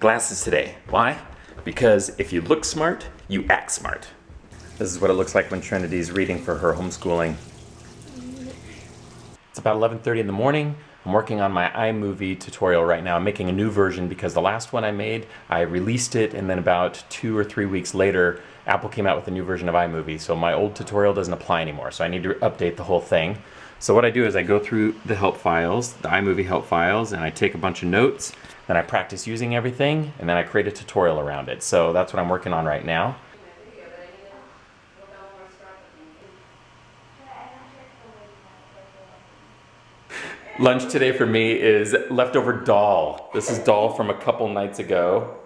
glasses today. Why? Because if you look smart, you act smart. This is what it looks like when Trinity's reading for her homeschooling. It's about 11.30 in the morning. I'm working on my iMovie tutorial right now. I'm making a new version because the last one I made, I released it and then about two or three weeks later, Apple came out with a new version of iMovie. So my old tutorial doesn't apply anymore. So I need to update the whole thing. So what I do is I go through the help files, the iMovie help files, and I take a bunch of notes, then I practice using everything, and then I create a tutorial around it. So that's what I'm working on right now. Lunch today for me is leftover dal. This is dal from a couple nights ago,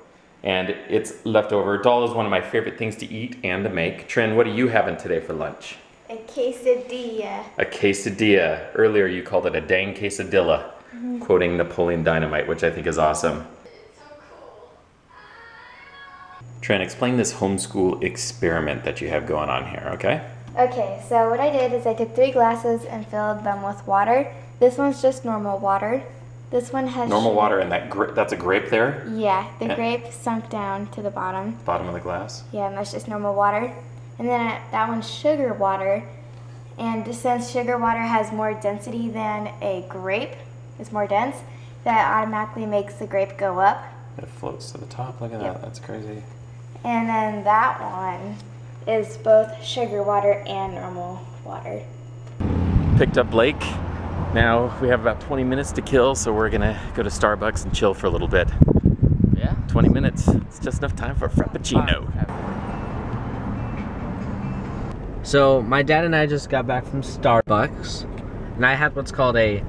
and it's leftover. Dal is one of my favorite things to eat and to make. Trin, what are you having today for lunch? A quesadilla. A quesadilla. Earlier you called it a dang quesadilla, mm -hmm. quoting Napoleon Dynamite, which I think is awesome. Trin, explain this homeschool experiment that you have going on here, okay? Okay, so what I did is I took three glasses and filled them with water this one's just normal water. This one has normal sugar. water, and that that's a grape there. Yeah, the yeah. grape sunk down to the bottom. Bottom of the glass. Yeah, and that's just normal water. And then that one's sugar water, and since sugar water has more density than a grape, it's more dense, that automatically makes the grape go up. It floats to the top. Look at yep. that. That's crazy. And then that one is both sugar water and normal water. Picked up Blake now we have about 20 minutes to kill, so we're gonna go to Starbucks and chill for a little bit. Yeah? 20 minutes. It's just enough time for a Frappuccino. So my dad and I just got back from Starbucks, and I had what's called a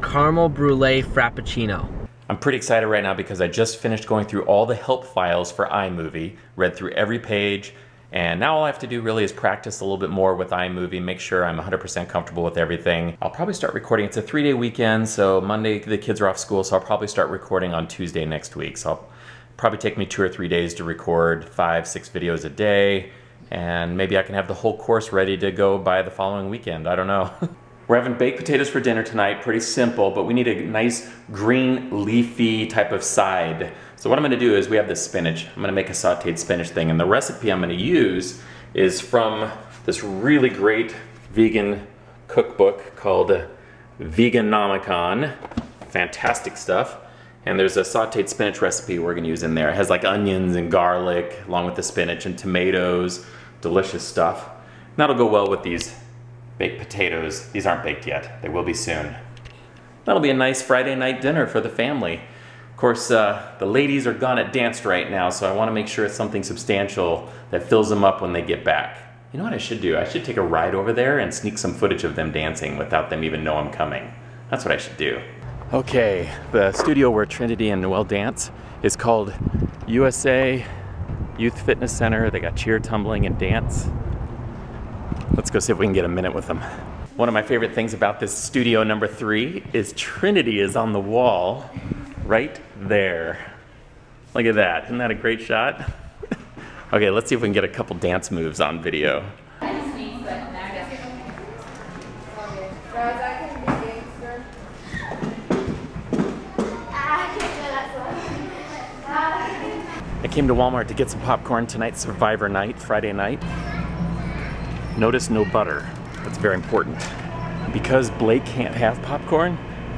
caramel brulee Frappuccino. I'm pretty excited right now because I just finished going through all the help files for iMovie, read through every page, and now all I have to do really is practice a little bit more with iMovie, make sure I'm 100% comfortable with everything. I'll probably start recording. It's a three day weekend, so Monday the kids are off school, so I'll probably start recording on Tuesday next week. So I'll probably take me two or three days to record five, six videos a day, and maybe I can have the whole course ready to go by the following weekend. I don't know. We're having baked potatoes for dinner tonight, pretty simple, but we need a nice green leafy type of side. So what I'm gonna do is we have this spinach. I'm gonna make a sauteed spinach thing, and the recipe I'm gonna use is from this really great vegan cookbook called Veganomicon. Fantastic stuff. And there's a sauteed spinach recipe we're gonna use in there. It has like onions and garlic along with the spinach and tomatoes, delicious stuff. And that'll go well with these baked potatoes. These aren't baked yet. They will be soon. That'll be a nice Friday night dinner for the family. Of course, uh, the ladies are gone at dance right now, so I want to make sure it's something substantial that fills them up when they get back. You know what I should do? I should take a ride over there and sneak some footage of them dancing without them even know I'm coming. That's what I should do. Okay, the studio where Trinity and Noel dance is called USA Youth Fitness Center. They got cheer, tumbling, and dance. Let's go see if we can get a minute with them. One of my favorite things about this studio number three is Trinity is on the wall right there. Look at that. Isn't that a great shot? okay, let's see if we can get a couple dance moves on video. Came to Walmart to get some popcorn tonight, Survivor night, Friday night. Notice no butter. That's very important. Because Blake can't have popcorn,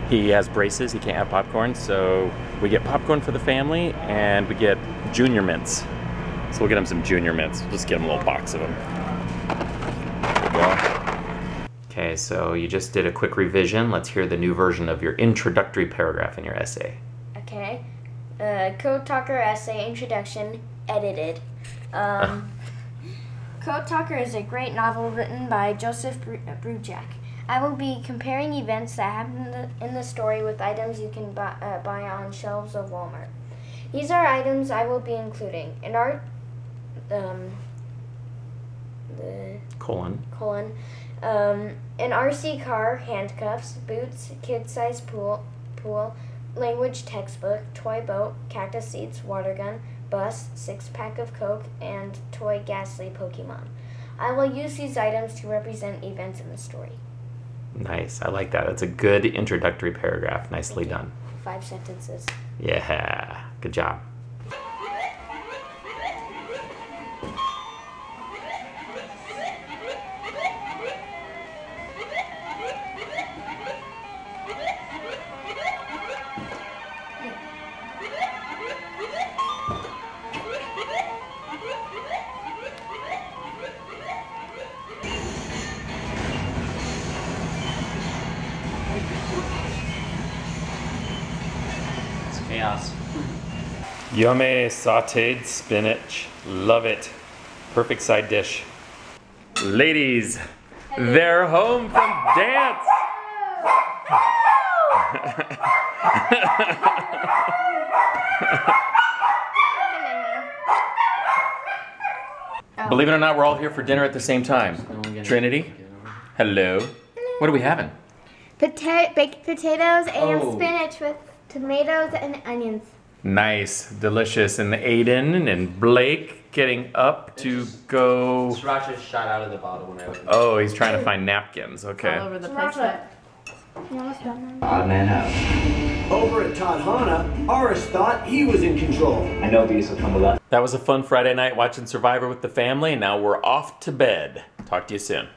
he has braces, he can't have popcorn, so we get popcorn for the family and we get junior mints. So we'll get him some junior mints. We'll just get him a little box of them. Okay, so you just did a quick revision. Let's hear the new version of your introductory paragraph in your essay. Okay. Uh, Code Talker essay introduction edited. Um, Code Talker is a great novel written by Joseph Bruchac. I will be comparing events that happen in the story with items you can buy, uh, buy on shelves of Walmart. These are items I will be including. An art, um, the colon colon, um, an RC car, handcuffs, boots, kid-sized pool, pool, language textbook, toy boat, cactus seeds, water gun, bus, six pack of Coke, and toy Gastly Pokemon. I will use these items to represent events in the story. Nice. I like that. That's a good introductory paragraph. Nicely done. Five sentences. Yeah. Good job. Yummy sauteed spinach. Love it. Perfect side dish. Ladies, they're home from dance. Believe it or not, we're all here for dinner at the same time. Trinity, hello. What are we having? Pota- baked potatoes and Oh. spinach with tomatoes and onions. Nice, delicious. And Aiden and Blake getting up to go. Sriracha shot out of the bottle when I opened Oh, he's trying to find napkins. Okay. All over the place. Odd man out. Over at Tadhana, Aras thought he was in control. I know these will come with us. That was a fun Friday night watching Survivor with the family, and now we're off to bed. Talk to you soon.